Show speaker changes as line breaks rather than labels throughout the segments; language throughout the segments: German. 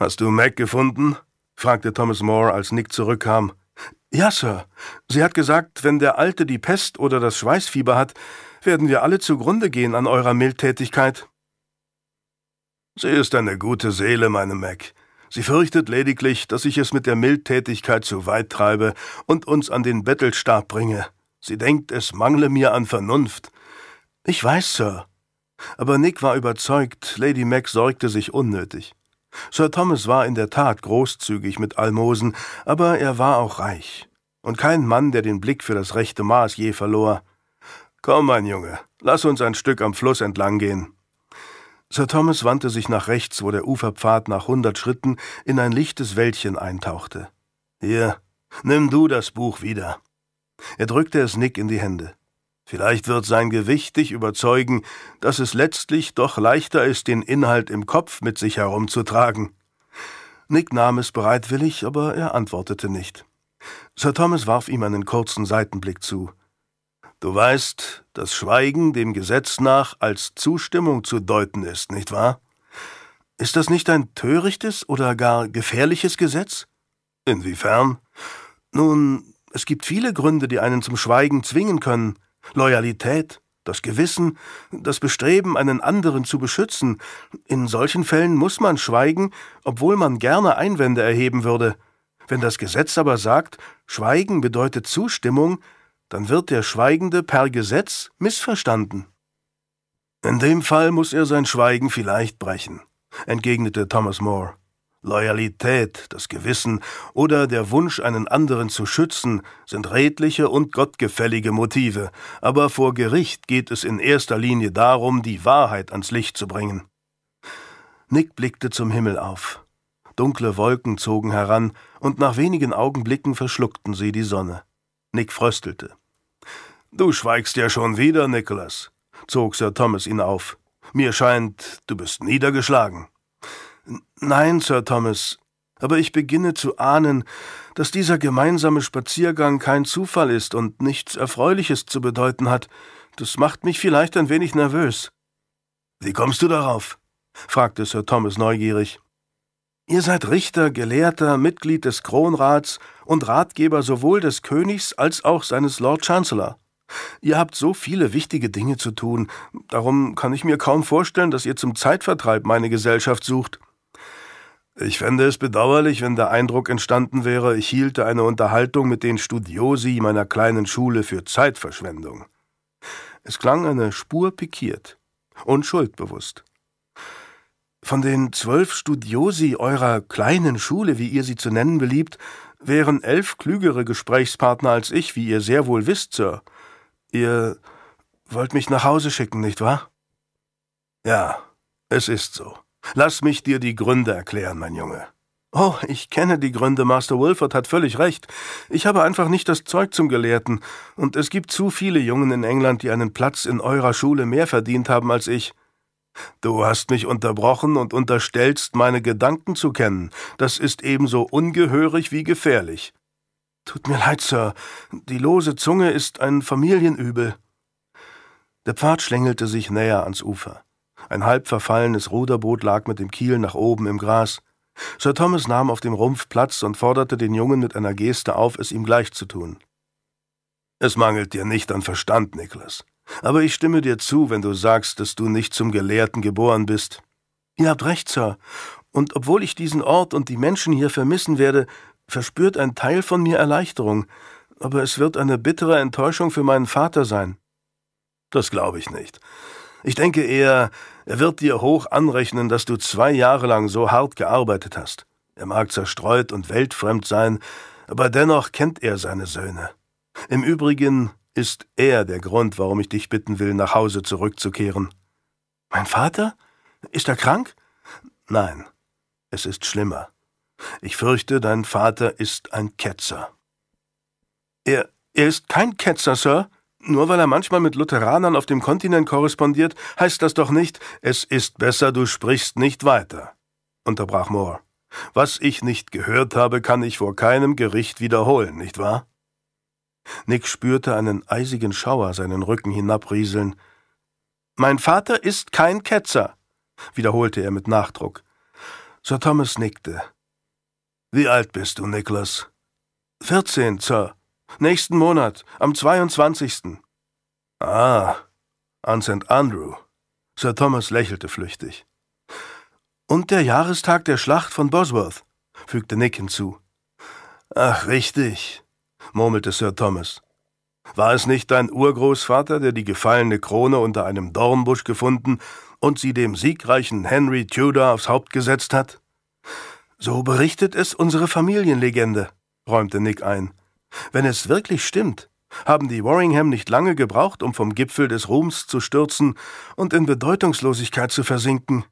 Hast du Mac gefunden? fragte Thomas More, als Nick zurückkam.
Ja, Sir. Sie hat gesagt, wenn der Alte die Pest oder das Schweißfieber hat, werden wir alle zugrunde gehen an eurer Mildtätigkeit.
Sie ist eine gute Seele, meine Mac. Sie fürchtet lediglich, dass ich es mit der Mildtätigkeit zu weit treibe und uns an den Bettelstab bringe. Sie denkt, es mangle mir an Vernunft.
Ich weiß, Sir. Aber Nick war überzeugt, Lady Mac sorgte sich unnötig. Sir Thomas war in der Tat großzügig mit Almosen, aber er war auch reich. Und kein Mann, der den Blick für das rechte Maß je verlor.
Komm, mein Junge, lass uns ein Stück am Fluss entlang gehen.
Sir Thomas wandte sich nach rechts, wo der Uferpfad nach hundert Schritten in ein lichtes Wäldchen eintauchte.
Hier, nimm du das Buch wieder.
Er drückte es Nick in die Hände.
Vielleicht wird sein Gewicht dich überzeugen, dass es letztlich doch leichter ist, den Inhalt im Kopf mit sich herumzutragen.
Nick nahm es bereitwillig, aber er antwortete nicht. Sir Thomas warf ihm einen kurzen Seitenblick zu.
Du weißt, dass Schweigen dem Gesetz nach als Zustimmung zu deuten ist, nicht wahr?
Ist das nicht ein törichtes oder gar gefährliches Gesetz?
Inwiefern?
Nun, es gibt viele Gründe, die einen zum Schweigen zwingen können. Loyalität, das Gewissen, das Bestreben, einen anderen zu beschützen. In solchen Fällen muss man schweigen, obwohl man gerne Einwände erheben würde. Wenn das Gesetz aber sagt, Schweigen bedeutet Zustimmung, dann wird der Schweigende per Gesetz missverstanden.
In dem Fall muss er sein Schweigen vielleicht brechen, entgegnete Thomas More. Loyalität, das Gewissen oder der Wunsch, einen anderen zu schützen, sind redliche und gottgefällige Motive, aber vor Gericht geht es in erster Linie darum, die Wahrheit ans Licht zu bringen.
Nick blickte zum Himmel auf. Dunkle Wolken zogen heran, und nach wenigen Augenblicken verschluckten sie die Sonne. Nick fröstelte.
Du schweigst ja schon wieder, Nicholas, zog Sir Thomas ihn auf. Mir scheint, du bist niedergeschlagen.
Nein, Sir Thomas, aber ich beginne zu ahnen, dass dieser gemeinsame Spaziergang kein Zufall ist und nichts Erfreuliches zu bedeuten hat. Das macht mich vielleicht ein wenig nervös.
Wie kommst du darauf? fragte Sir Thomas neugierig.
Ihr seid Richter, Gelehrter, Mitglied des Kronrats und Ratgeber sowohl des Königs als auch seines Lord Chancellor. Ihr habt so viele wichtige Dinge zu tun, darum kann ich mir kaum vorstellen, dass ihr zum Zeitvertreib meine Gesellschaft sucht.
Ich fände es bedauerlich, wenn der Eindruck entstanden wäre, ich hielte eine Unterhaltung mit den Studiosi meiner kleinen Schule für Zeitverschwendung.
Es klang eine Spur pikiert und schuldbewusst. Von den zwölf Studiosi eurer kleinen Schule, wie ihr sie zu nennen beliebt, wären elf klügere Gesprächspartner als ich, wie ihr sehr wohl wisst, Sir. Ihr wollt mich nach Hause schicken, nicht wahr?
Ja, es ist so. Lass mich dir die Gründe erklären, mein Junge.
Oh, ich kenne die Gründe, Master Wilford hat völlig recht. Ich habe einfach nicht das Zeug zum Gelehrten, und es gibt zu viele Jungen in England, die einen Platz in eurer Schule mehr verdient haben als ich.
Du hast mich unterbrochen und unterstellst, meine Gedanken zu kennen. Das ist ebenso ungehörig wie gefährlich.
Tut mir leid, Sir. Die lose Zunge ist ein Familienübel. Der Pfad schlängelte sich näher ans Ufer. Ein halb verfallenes Ruderboot lag mit dem Kiel nach oben im Gras. Sir Thomas nahm auf dem Rumpf Platz und forderte den Jungen mit einer Geste auf, es ihm gleich zu tun.
Es mangelt dir nicht an Verstand, Niklas. Aber ich stimme dir zu, wenn du sagst, dass du nicht zum Gelehrten geboren bist.
Ihr habt recht, Sir. Und obwohl ich diesen Ort und die Menschen hier vermissen werde, verspürt ein Teil von mir Erleichterung. Aber es wird eine bittere Enttäuschung für meinen Vater sein.
Das glaube ich nicht. Ich denke eher, er wird dir hoch anrechnen, dass du zwei Jahre lang so hart gearbeitet hast. Er mag zerstreut und weltfremd sein, aber dennoch kennt er seine Söhne. Im Übrigen ist er der Grund, warum ich dich bitten will, nach Hause zurückzukehren.
Mein Vater? Ist er krank?
Nein, es ist schlimmer. Ich fürchte, dein Vater ist ein Ketzer.
Er, er ist kein Ketzer, Sir. Nur weil er manchmal mit Lutheranern auf dem Kontinent korrespondiert, heißt das doch nicht,
es ist besser, du sprichst nicht weiter, unterbrach Moore. Was ich nicht gehört habe, kann ich vor keinem Gericht wiederholen, nicht wahr?
Nick spürte einen eisigen Schauer seinen Rücken hinabrieseln. Mein Vater ist kein Ketzer, wiederholte er mit Nachdruck.
Sir Thomas nickte. Wie alt bist du, Nicholas?
Vierzehn, Sir. Nächsten Monat, am 22.
Ah, an St. Andrew. Sir Thomas lächelte flüchtig.
Und der Jahrestag der Schlacht von Bosworth, fügte Nick hinzu.
Ach, richtig, murmelte Sir Thomas. War es nicht dein Urgroßvater, der die gefallene Krone unter einem Dornbusch gefunden und sie dem siegreichen Henry Tudor aufs Haupt gesetzt hat?
So berichtet es unsere Familienlegende, räumte Nick ein. Wenn es wirklich stimmt, haben die Warringham nicht lange gebraucht, um vom Gipfel des Ruhms zu stürzen und in Bedeutungslosigkeit zu versinken.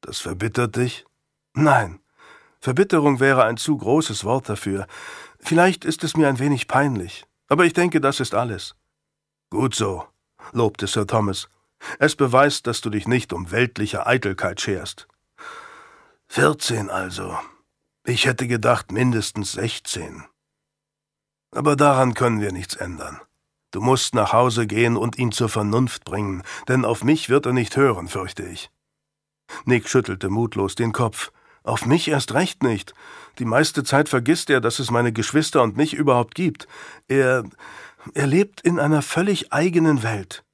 Das verbittert dich?
Nein. Verbitterung wäre ein zu großes Wort dafür. Vielleicht ist es mir ein wenig peinlich. Aber ich denke, das ist alles.
Gut so, lobte Sir Thomas. Es beweist, dass du dich nicht um weltliche Eitelkeit scherst. Vierzehn also. Ich hätte gedacht mindestens sechzehn. Aber daran können wir nichts ändern. Du musst nach Hause gehen und ihn zur Vernunft bringen, denn auf mich wird er nicht hören, fürchte ich.
Nick schüttelte mutlos den Kopf. Auf mich erst recht nicht. Die meiste Zeit vergisst er, dass es meine Geschwister und mich überhaupt gibt. Er. er lebt in einer völlig eigenen Welt.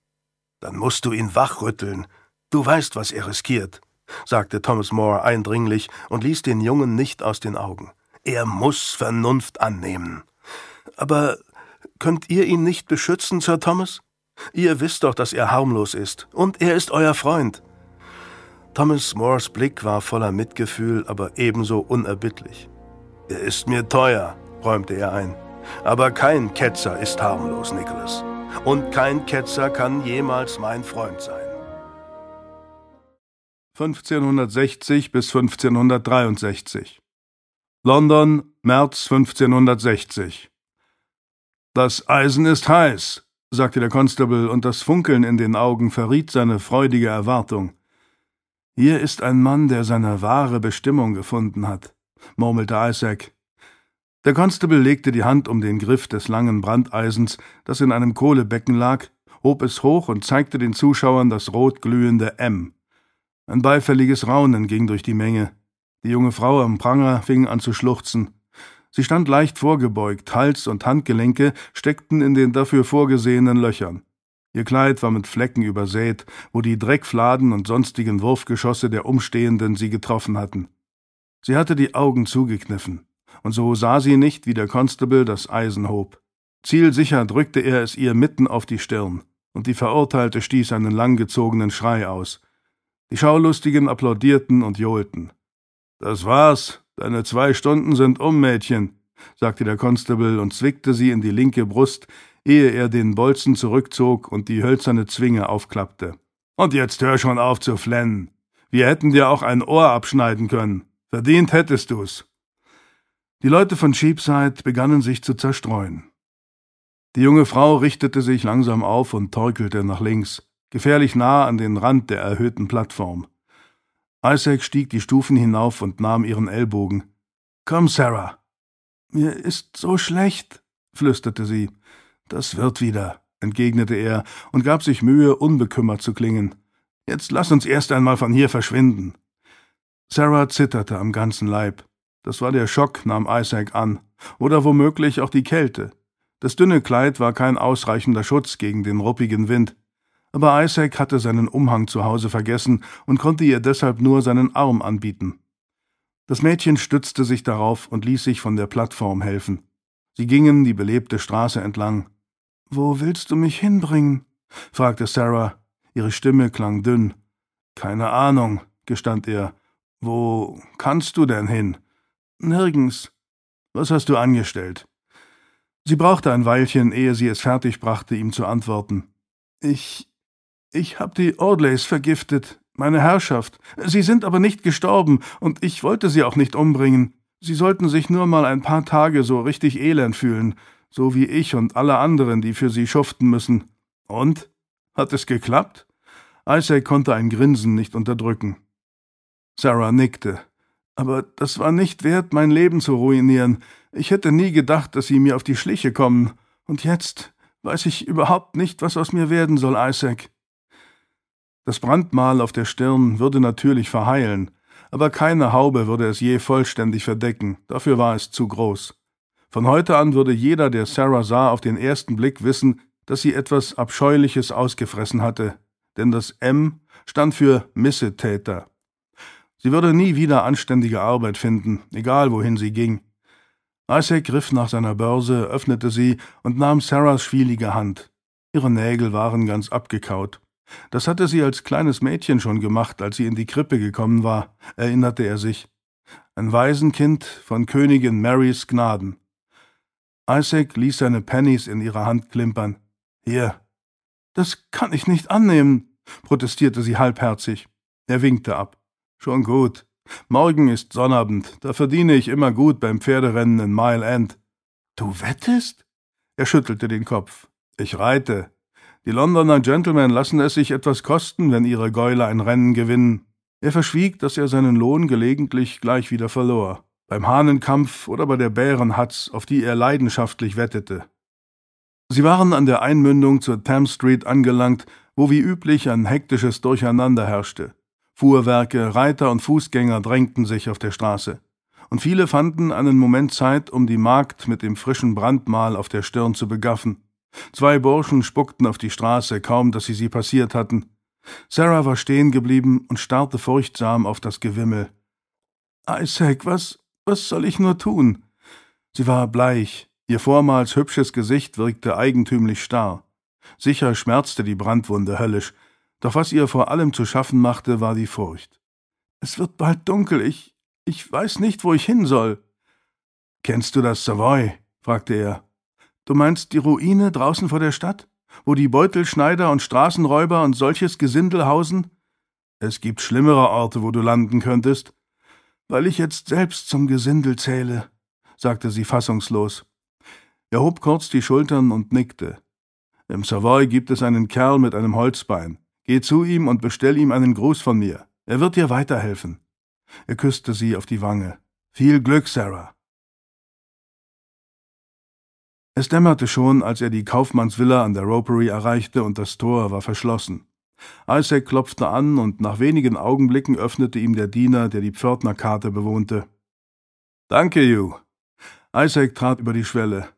Dann musst du ihn wachrütteln. Du weißt, was er riskiert, sagte Thomas More eindringlich und ließ den Jungen nicht aus den Augen. Er muss Vernunft annehmen.
Aber könnt ihr ihn nicht beschützen, Sir Thomas? Ihr wisst doch, dass er harmlos ist, und er ist euer Freund.
Thomas Moores Blick war voller Mitgefühl, aber ebenso unerbittlich. Er ist mir teuer, räumte er ein. Aber kein Ketzer ist harmlos, Nicholas. Und kein Ketzer kann jemals mein Freund sein.
1560 bis 1563 London, März 1560 Das Eisen ist heiß, sagte der Constable, und das Funkeln in den Augen verriet seine freudige Erwartung. Hier ist ein Mann, der seine wahre Bestimmung gefunden hat, murmelte Isaac. Der Constable legte die Hand um den Griff des langen Brandeisens, das in einem Kohlebecken lag, hob es hoch und zeigte den Zuschauern das rot glühende M. Ein beifälliges Raunen ging durch die Menge. Die junge Frau am Pranger fing an zu schluchzen. Sie stand leicht vorgebeugt, Hals und Handgelenke steckten in den dafür vorgesehenen Löchern. Ihr Kleid war mit Flecken übersät, wo die Dreckfladen und sonstigen Wurfgeschosse der Umstehenden sie getroffen hatten. Sie hatte die Augen zugekniffen, und so sah sie nicht, wie der Constable das Eisen hob. Zielsicher drückte er es ihr mitten auf die Stirn, und die Verurteilte stieß einen langgezogenen Schrei aus. Die Schaulustigen applaudierten und johlten. Das war's, deine zwei Stunden sind um, Mädchen, sagte der Constable und zwickte sie in die linke Brust, ehe er den Bolzen zurückzog und die hölzerne Zwinge aufklappte. Und jetzt hör schon auf zu flennen. Wir hätten dir auch ein Ohr abschneiden können. Verdient hättest du's. Die Leute von Sheepside begannen sich zu zerstreuen. Die junge Frau richtete sich langsam auf und torkelte nach links, gefährlich nah an den Rand der erhöhten Plattform. Isaac stieg die Stufen hinauf und nahm ihren Ellbogen. Komm, Sarah. Mir ist so schlecht, flüsterte sie. Das wird wieder, entgegnete er und gab sich Mühe, unbekümmert zu klingen. Jetzt lass uns erst einmal von hier verschwinden. Sarah zitterte am ganzen Leib. Das war der Schock, nahm Isaac an, oder womöglich auch die Kälte. Das dünne Kleid war kein ausreichender Schutz gegen den ruppigen Wind. Aber Isaac hatte seinen Umhang zu Hause vergessen und konnte ihr deshalb nur seinen Arm anbieten. Das Mädchen stützte sich darauf und ließ sich von der Plattform helfen. Sie gingen die belebte Straße entlang. Wo willst du mich hinbringen? fragte Sarah. Ihre Stimme klang dünn. Keine Ahnung, gestand er. Wo kannst du denn hin? Nirgends. Was hast du angestellt? Sie brauchte ein Weilchen, ehe sie es fertigbrachte, ihm zu antworten. Ich. Ich hab die Audleys vergiftet, meine Herrschaft. Sie sind aber nicht gestorben, und ich wollte sie auch nicht umbringen. Sie sollten sich nur mal ein paar Tage so richtig elend fühlen so wie ich und alle anderen, die für sie schuften müssen. Und? Hat es geklappt? Isaac konnte ein Grinsen nicht unterdrücken. Sarah nickte. Aber das war nicht wert, mein Leben zu ruinieren. Ich hätte nie gedacht, dass Sie mir auf die Schliche kommen. Und jetzt weiß ich überhaupt nicht, was aus mir werden soll, Isaac. Das Brandmal auf der Stirn würde natürlich verheilen, aber keine Haube würde es je vollständig verdecken, dafür war es zu groß. Von heute an würde jeder, der Sarah sah, auf den ersten Blick wissen, dass sie etwas Abscheuliches ausgefressen hatte, denn das M stand für Missetäter. Sie würde nie wieder anständige Arbeit finden, egal wohin sie ging. Isaac griff nach seiner Börse, öffnete sie und nahm Sarahs schwielige Hand. Ihre Nägel waren ganz abgekaut. Das hatte sie als kleines Mädchen schon gemacht, als sie in die Krippe gekommen war, erinnerte er sich. Ein Waisenkind von Königin Marys Gnaden. Isaac ließ seine Pennies in ihrer Hand klimpern. Hier. Das kann ich nicht annehmen, protestierte sie halbherzig. Er winkte ab. Schon gut. Morgen ist Sonnabend, da verdiene ich immer gut beim Pferderennen in Mile End. Du wettest? Er schüttelte den Kopf. Ich reite. Die Londoner Gentlemen lassen es sich etwas kosten, wenn ihre Gäule ein Rennen gewinnen. Er verschwieg, dass er seinen Lohn gelegentlich gleich wieder verlor. Beim Hahnenkampf oder bei der Bärenhatz, auf die er leidenschaftlich wettete. Sie waren an der Einmündung zur Thames Street angelangt, wo wie üblich ein hektisches Durcheinander herrschte. Fuhrwerke, Reiter und Fußgänger drängten sich auf der Straße, und viele fanden einen Moment Zeit, um die Magd mit dem frischen Brandmal auf der Stirn zu begaffen. Zwei Burschen spuckten auf die Straße, kaum dass sie sie passiert hatten. Sarah war stehen geblieben und starrte furchtsam auf das Gewimmel. Isaac, was, was soll ich nur tun? Sie war bleich, ihr vormals hübsches Gesicht wirkte eigentümlich starr. Sicher schmerzte die Brandwunde höllisch, doch was ihr vor allem zu schaffen machte, war die Furcht. Es wird bald dunkel, ich, ich weiß nicht, wo ich hin soll. Kennst du das Savoy? fragte er. Du meinst die Ruine draußen vor der Stadt, wo die Beutelschneider und Straßenräuber und solches Gesindel hausen? Es gibt schlimmere Orte, wo du landen könntest. Weil ich jetzt selbst zum Gesindel zähle, sagte sie fassungslos. Er hob kurz die Schultern und nickte. Im Savoy gibt es einen Kerl mit einem Holzbein. Geh zu ihm und bestell ihm einen Gruß von mir. Er wird dir weiterhelfen. Er küsste sie auf die Wange. Viel Glück, Sarah. Es dämmerte schon, als er die Kaufmannsvilla an der Ropery erreichte und das Tor war verschlossen. Isaac klopfte an und nach wenigen Augenblicken öffnete ihm der Diener, der die Pförtnerkarte bewohnte. Danke, Hugh. Isaac trat über die Schwelle.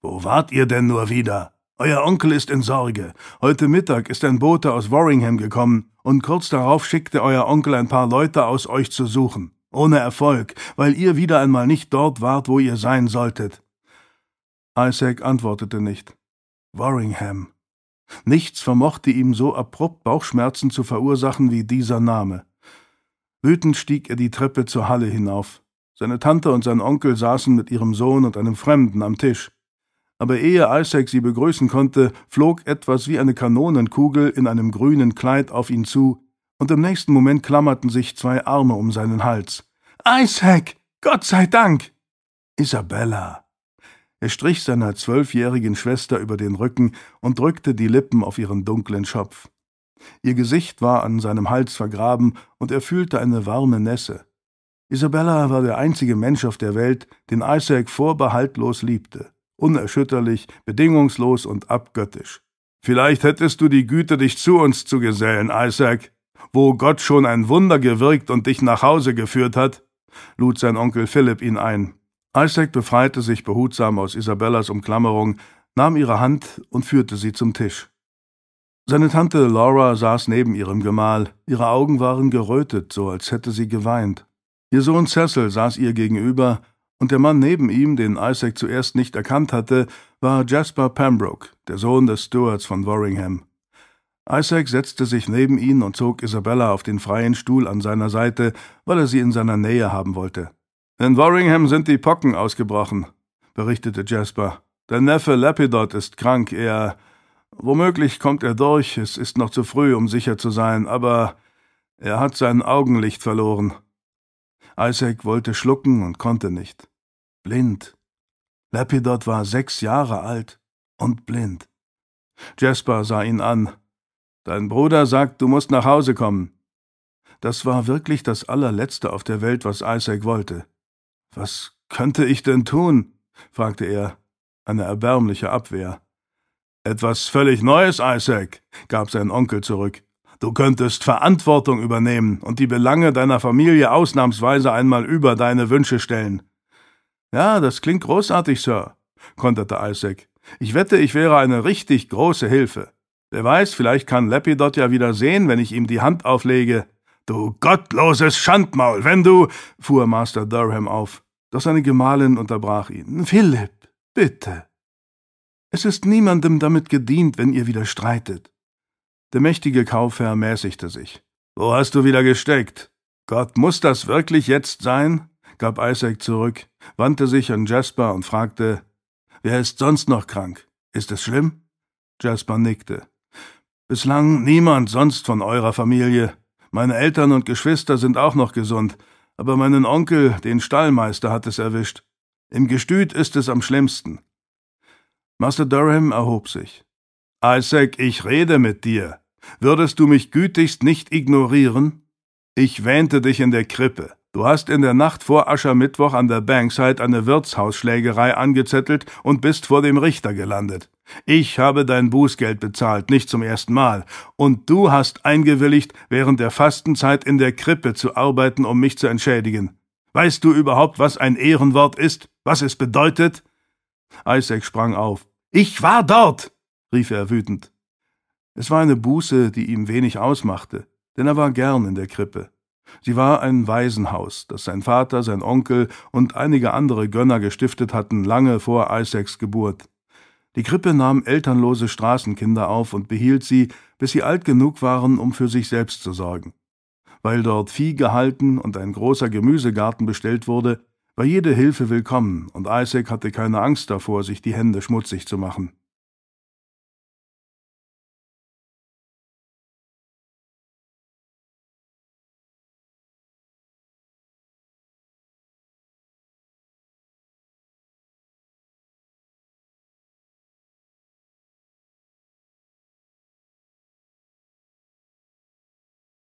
Wo wart ihr denn nur wieder? Euer Onkel ist in Sorge. Heute Mittag ist ein Bote aus Warringham gekommen, und kurz darauf schickte euer Onkel ein paar Leute aus, euch zu suchen. Ohne Erfolg, weil ihr wieder einmal nicht dort wart, wo ihr sein solltet. Isaac antwortete nicht. Warringham. Nichts vermochte ihm so abrupt Bauchschmerzen zu verursachen wie dieser Name. Wütend stieg er die Treppe zur Halle hinauf. Seine Tante und sein Onkel saßen mit ihrem Sohn und einem Fremden am Tisch aber ehe Isaac sie begrüßen konnte, flog etwas wie eine Kanonenkugel in einem grünen Kleid auf ihn zu, und im nächsten Moment klammerten sich zwei Arme um seinen Hals. Isaac! Gott sei Dank! Isabella! Er strich seiner zwölfjährigen Schwester über den Rücken und drückte die Lippen auf ihren dunklen Schopf. Ihr Gesicht war an seinem Hals vergraben, und er fühlte eine warme Nässe. Isabella war der einzige Mensch auf der Welt, den Isaac vorbehaltlos liebte unerschütterlich, bedingungslos und abgöttisch. Vielleicht hättest du die Güte, dich zu uns zu gesellen, Isaac, wo Gott schon ein Wunder gewirkt und dich nach Hause geführt hat, lud sein Onkel Philipp ihn ein. Isaac befreite sich behutsam aus Isabellas Umklammerung, nahm ihre Hand und führte sie zum Tisch. Seine Tante Laura saß neben ihrem Gemahl, ihre Augen waren gerötet, so als hätte sie geweint. Ihr Sohn Cecil saß ihr gegenüber, und der Mann neben ihm, den Isaac zuerst nicht erkannt hatte, war Jasper Pembroke, der Sohn des Stewards von Warringham. Isaac setzte sich neben ihn und zog Isabella auf den freien Stuhl an seiner Seite, weil er sie in seiner Nähe haben wollte. In Warringham sind die Pocken ausgebrochen, berichtete Jasper. Der Neffe Lepidot ist krank, er. Womöglich kommt er durch, es ist noch zu früh, um sicher zu sein, aber er hat sein Augenlicht verloren. Isaac wollte schlucken und konnte nicht blind. Lepidot war sechs Jahre alt und blind. Jasper sah ihn an. Dein Bruder sagt, du musst nach Hause kommen. Das war wirklich das allerletzte auf der Welt, was Isaac wollte. Was könnte ich denn tun? fragte er. Eine erbärmliche Abwehr. Etwas völlig Neues, Isaac, gab sein Onkel zurück. Du könntest Verantwortung übernehmen und die Belange deiner Familie ausnahmsweise einmal über deine Wünsche stellen. Ja, das klingt großartig, Sir, konterte Isaac. Ich wette, ich wäre eine richtig große Hilfe. Wer weiß, vielleicht kann Lepidot ja wieder sehen, wenn ich ihm die Hand auflege. Du gottloses Schandmaul, wenn du, fuhr Master Durham auf. Doch seine Gemahlin unterbrach ihn. Philipp, bitte. Es ist niemandem damit gedient, wenn ihr wieder streitet. Der mächtige Kaufherr mäßigte sich. Wo hast du wieder gesteckt? Gott, muss das wirklich jetzt sein? gab Isaac zurück, wandte sich an Jasper und fragte, wer ist sonst noch krank? Ist es schlimm? Jasper nickte. Bislang niemand sonst von eurer Familie. Meine Eltern und Geschwister sind auch noch gesund, aber meinen Onkel, den Stallmeister, hat es erwischt. Im Gestüt ist es am schlimmsten. Master Durham erhob sich. Isaac, ich rede mit dir. Würdest du mich gütigst nicht ignorieren? Ich wähnte dich in der Krippe. Du hast in der Nacht vor Aschermittwoch an der Bankside eine Wirtshausschlägerei angezettelt und bist vor dem Richter gelandet. Ich habe dein Bußgeld bezahlt, nicht zum ersten Mal, und du hast eingewilligt, während der Fastenzeit in der Krippe zu arbeiten, um mich zu entschädigen. Weißt du überhaupt, was ein Ehrenwort ist, was es bedeutet? Isaac sprang auf. Ich war dort, rief er wütend. Es war eine Buße, die ihm wenig ausmachte, denn er war gern in der Krippe. Sie war ein Waisenhaus, das sein Vater, sein Onkel und einige andere Gönner gestiftet hatten, lange vor Isaacs Geburt. Die Krippe nahm elternlose Straßenkinder auf und behielt sie, bis sie alt genug waren, um für sich selbst zu sorgen. Weil dort Vieh gehalten und ein großer Gemüsegarten bestellt wurde, war jede Hilfe willkommen, und Isaac hatte keine Angst davor, sich die Hände schmutzig zu machen.